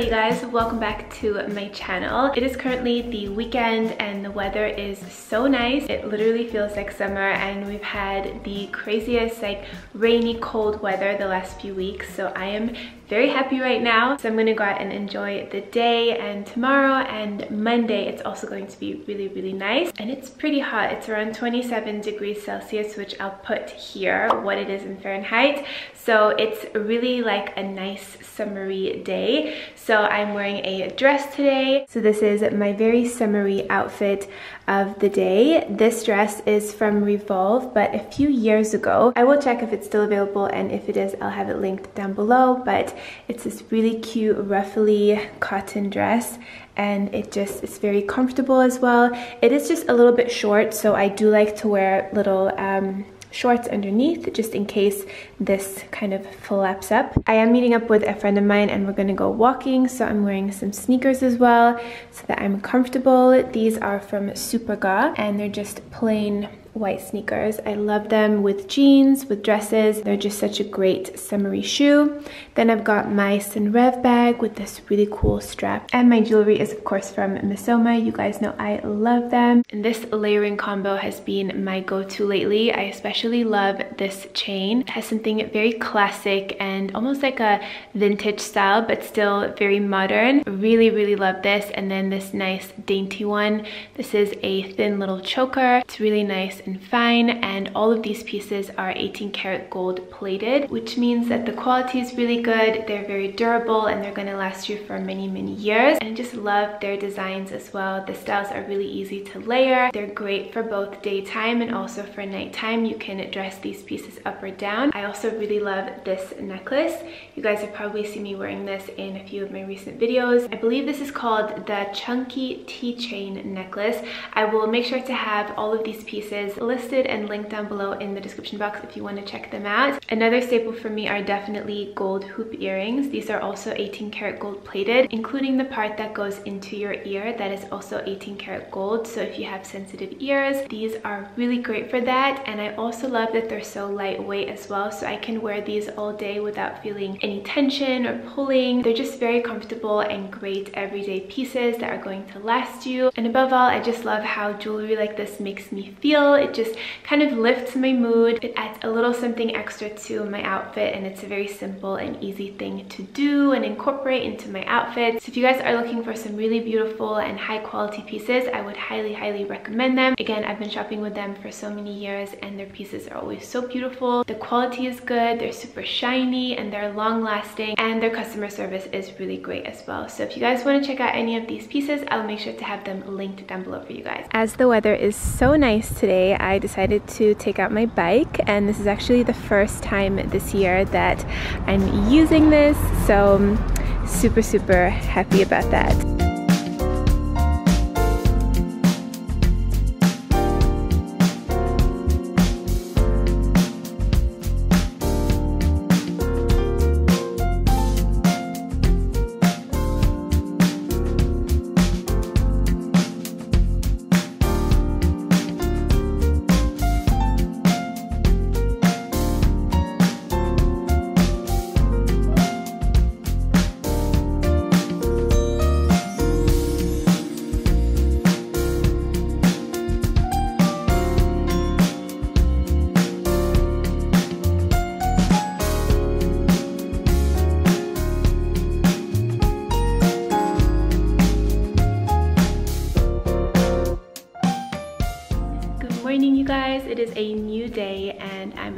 You guys, welcome back to my channel. It is currently the weekend and the weather is so nice. It literally feels like summer and we've had the craziest like rainy cold weather the last few weeks so I am very happy right now. So I'm gonna go out and enjoy the day and tomorrow and Monday it's also going to be really, really nice. And it's pretty hot. It's around 27 degrees Celsius, which I'll put here, what it is in Fahrenheit. So it's really like a nice summery day. So I'm wearing a dress today. So this is my very summery outfit of the day. This dress is from Revolve, but a few years ago, I will check if it's still available and if it is, I'll have it linked down below, but it's this really cute ruffly cotton dress and it just is very comfortable as well. It is just a little bit short, so I do like to wear little um, shorts underneath just in case this kind of flaps up. I am meeting up with a friend of mine and we're gonna go walking so I'm wearing some sneakers as well so that I'm comfortable. These are from Superga and they're just plain white sneakers. I love them with jeans, with dresses. They're just such a great summery shoe. Then I've got my Senreve bag with this really cool strap. And my jewelry is of course from Missoma. You guys know I love them. And this layering combo has been my go-to lately. I especially love this chain. It has something very classic and almost like a vintage style, but still very modern. Really, really love this. And then this nice dainty one. This is a thin little choker. It's really nice and fine and all of these pieces are 18 karat gold plated which means that the quality is really good they're very durable and they're going to last you for many many years. And I just love their designs as well. The styles are really easy to layer. They're great for both daytime and also for nighttime. You can dress these pieces up or down. I also really love this necklace. You guys have probably seen me wearing this in a few of my recent videos. I believe this is called the chunky T-chain necklace. I will make sure to have all of these pieces is listed and linked down below in the description box if you want to check them out. Another staple for me are definitely gold hoop earrings. These are also 18 karat gold plated, including the part that goes into your ear that is also 18 karat gold. So if you have sensitive ears, these are really great for that. And I also love that they're so lightweight as well. So I can wear these all day without feeling any tension or pulling. They're just very comfortable and great everyday pieces that are going to last you. And above all, I just love how jewelry like this makes me feel. It just kind of lifts my mood. It adds a little something extra to my outfit and it's a very simple and easy thing to do and incorporate into my outfit. So if you guys are looking for some really beautiful and high quality pieces, I would highly, highly recommend them. Again, I've been shopping with them for so many years and their pieces are always so beautiful. The quality is good, they're super shiny and they're long lasting and their customer service is really great as well. So if you guys want to check out any of these pieces, I'll make sure to have them linked down below for you guys. As the weather is so nice today, I decided to take out my bike and this is actually the first time this year that I'm using this so super super happy about that.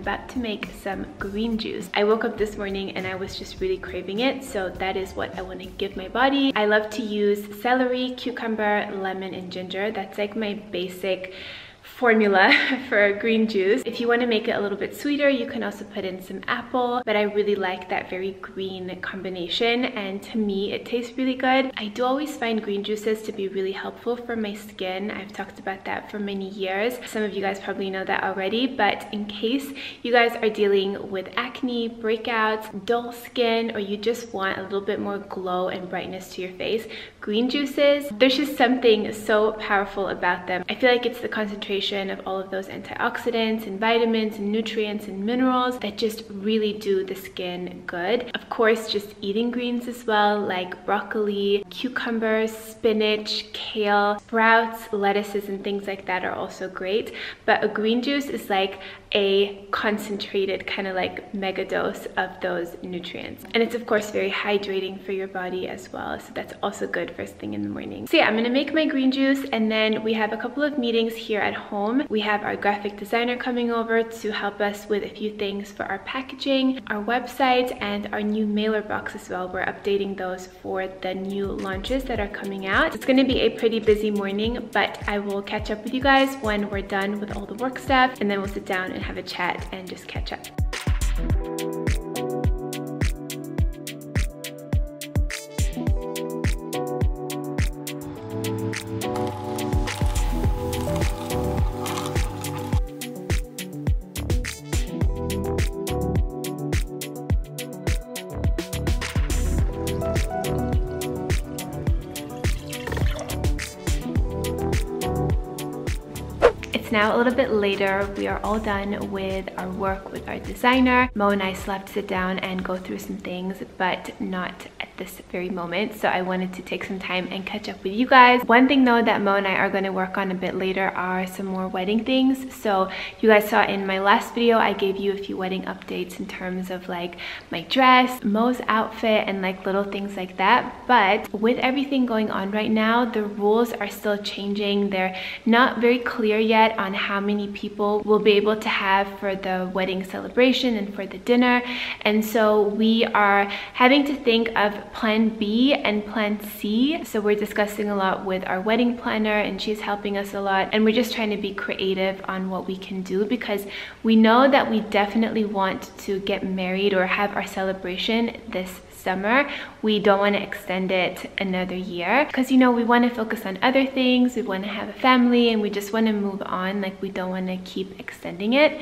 About to make some green juice. I woke up this morning and I was just really craving it, so that is what I want to give my body. I love to use celery, cucumber, lemon, and ginger. That's like my basic formula for green juice. If you want to make it a little bit sweeter, you can also put in some apple, but I really like that very green combination and to me it tastes really good. I do always find green juices to be really helpful for my skin. I've talked about that for many years. Some of you guys probably know that already, but in case you guys are dealing with acne, breakouts, dull skin, or you just want a little bit more glow and brightness to your face, green juices, there's just something so powerful about them. I feel like it's the concentration of all of those antioxidants and vitamins and nutrients and minerals that just really do the skin good. Of course, just eating greens as well, like broccoli, cucumbers, spinach, kale, sprouts, lettuces, and things like that are also great. But a green juice is like a concentrated kind of like mega dose of those nutrients. And it's of course very hydrating for your body as well. So that's also good first thing in the morning. So yeah, I'm gonna make my green juice and then we have a couple of meetings here at home. We have our graphic designer coming over to help us with a few things for our packaging, our website, and our new mailer box as well. We're updating those for the new launches that are coming out. It's gonna be a pretty busy morning, but I will catch up with you guys when we're done with all the work stuff and then we'll sit down and have a chat and just catch up. Now a little bit later. We are all done with our work with our designer. Mo and I still have to sit down and go through some things, but not this very moment so I wanted to take some time and catch up with you guys. One thing though that Mo and I are going to work on a bit later are some more wedding things. So you guys saw in my last video I gave you a few wedding updates in terms of like my dress, Mo's outfit and like little things like that. But with everything going on right now the rules are still changing. They're not very clear yet on how many people we'll be able to have for the wedding celebration and for the dinner. And so we are having to think of plan B and plan C. So we're discussing a lot with our wedding planner and she's helping us a lot. And we're just trying to be creative on what we can do because we know that we definitely want to get married or have our celebration this summer we don't want to extend it another year because you know we want to focus on other things we want to have a family and we just want to move on like we don't want to keep extending it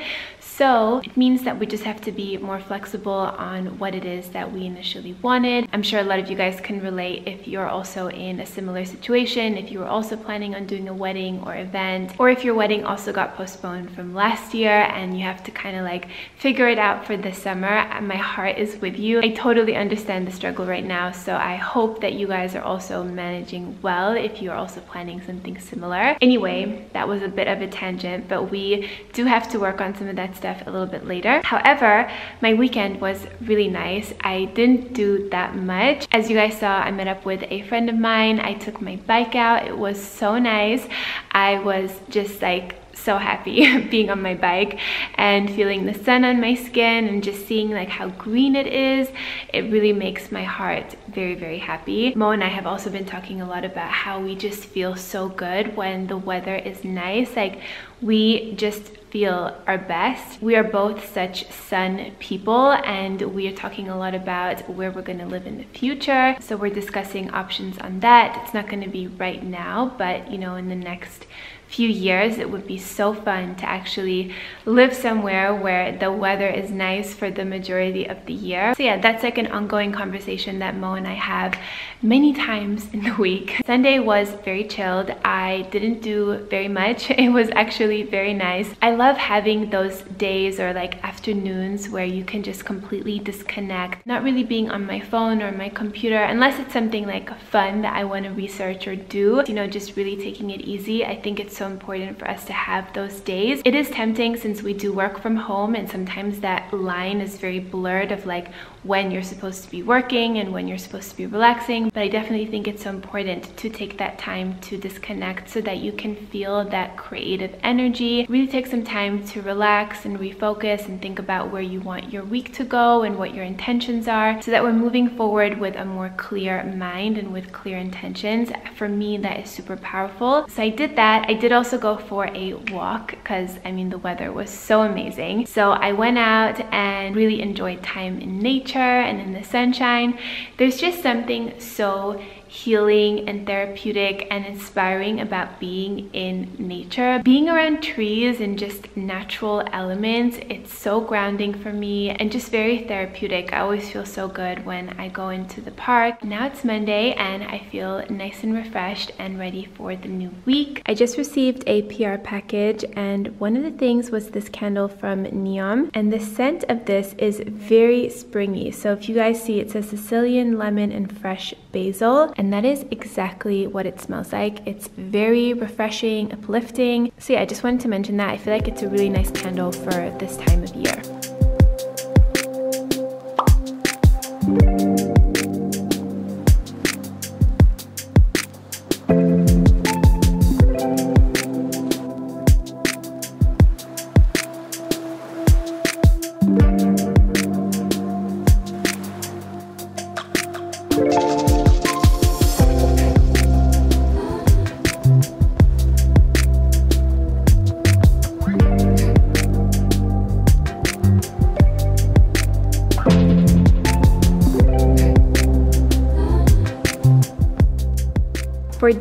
so it means that we just have to be more flexible on what it is that we initially wanted. I'm sure a lot of you guys can relate if you're also in a similar situation, if you were also planning on doing a wedding or event, or if your wedding also got postponed from last year and you have to kind of like figure it out for the summer. My heart is with you. I totally understand the struggle right now. So I hope that you guys are also managing well if you're also planning something similar. Anyway, that was a bit of a tangent, but we do have to work on some of that stuff a little bit later. However, my weekend was really nice. I didn't do that much. As you guys saw, I met up with a friend of mine. I took my bike out. It was so nice. I was just like so happy being on my bike and feeling the sun on my skin and just seeing like how green it is. It really makes my heart very, very happy. Mo and I have also been talking a lot about how we just feel so good when the weather is nice. Like we just feel our best. We are both such sun people and we are talking a lot about where we're gonna live in the future. So we're discussing options on that. It's not gonna be right now, but you know, in the next few years it would be so fun to actually live somewhere where the weather is nice for the majority of the year. So yeah, that's like an ongoing conversation that Mo and I have many times in the week. Sunday was very chilled. I didn't do very much. It was actually very nice. I love having those days or like afternoons where you can just completely disconnect, not really being on my phone or my computer unless it's something like fun that I want to research or do. You know, just really taking it easy. I think it's so important for us to have those days. It is tempting since we do work from home and sometimes that line is very blurred of like when you're supposed to be working and when you're supposed to be relaxing. But I definitely think it's so important to take that time to disconnect so that you can feel that creative energy. Really take some time to relax and refocus and think about where you want your week to go and what your intentions are so that we're moving forward with a more clear mind and with clear intentions. For me, that is super powerful. So I did that. I did also go for a walk because I mean, the weather was so amazing. So I went out and really enjoyed time in nature and in the sunshine. There's just something so healing and therapeutic and inspiring about being in nature. Being around trees and just natural elements, it's so grounding for me and just very therapeutic. I always feel so good when I go into the park. Now it's Monday and I feel nice and refreshed and ready for the new week. I just received a PR package and one of the things was this candle from Neom and the scent of this is very springy. So if you guys see it says Sicilian lemon and fresh basil and that is exactly what it smells like. It's very refreshing, uplifting. So yeah, I just wanted to mention that. I feel like it's a really nice candle for this time of year.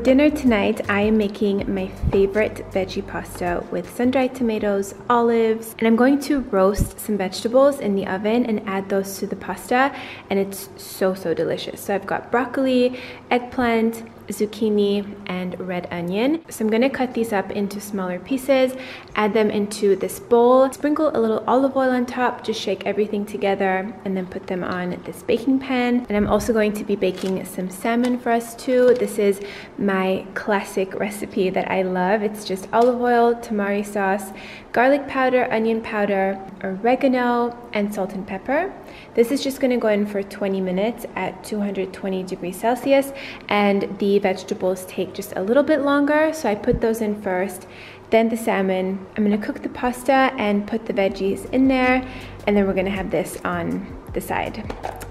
Dinner tonight, I am making my favorite veggie pasta with sun-dried tomatoes, olives, and I'm going to roast some vegetables in the oven and add those to the pasta, and it's so, so delicious. So I've got broccoli, eggplant, zucchini and red onion. So I'm gonna cut these up into smaller pieces, add them into this bowl, sprinkle a little olive oil on top, just shake everything together and then put them on this baking pan. And I'm also going to be baking some salmon for us too. This is my classic recipe that I love. It's just olive oil, tamari sauce, garlic powder, onion powder, oregano, and salt and pepper. This is just gonna go in for 20 minutes at 220 degrees Celsius and the vegetables take just a little bit longer. So I put those in first, then the salmon. I'm gonna cook the pasta and put the veggies in there and then we're gonna have this on the side.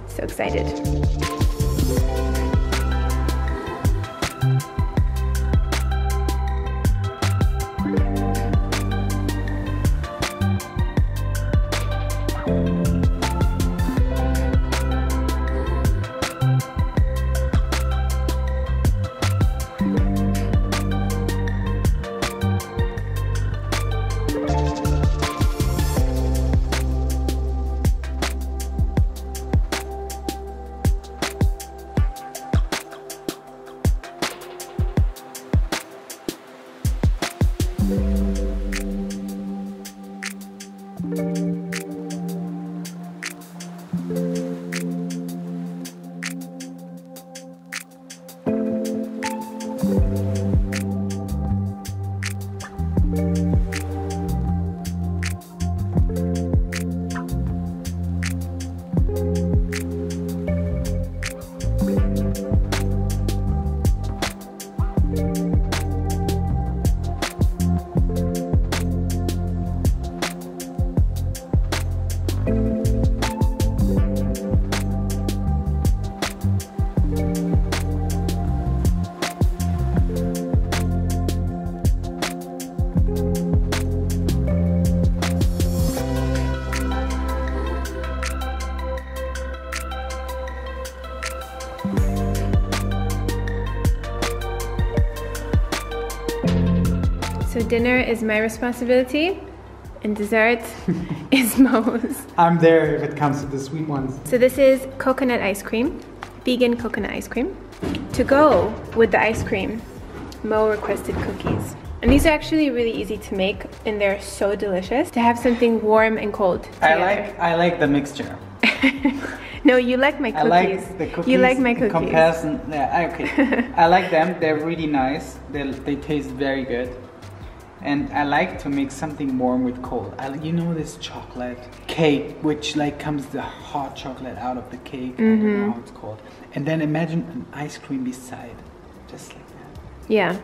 So excited. Dinner is my responsibility and dessert is Mo's. I'm there if it comes to the sweet ones. So this is coconut ice cream, vegan coconut ice cream. To go with the ice cream, Mo requested cookies. And these are actually really easy to make and they're so delicious to have something warm and cold together. I like I like the mixture. no, you like my cookies. I like the cookies. You like my cookies. Comparison, yeah, okay. I like them. They're really nice. They they taste very good. And I like to make something warm with cold. I, you know this chocolate cake, which like comes the hot chocolate out of the cake. Mm -hmm. I don't know how it's called. And then imagine an ice cream beside, just like that. Yeah.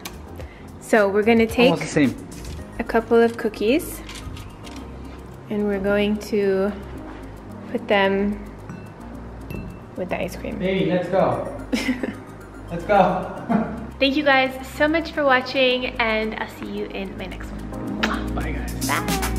So we're gonna take the same. a couple of cookies, and we're going to put them with the ice cream. Baby, let's go. let's go. Thank you guys so much for watching and I'll see you in my next one. Bye guys. Bye.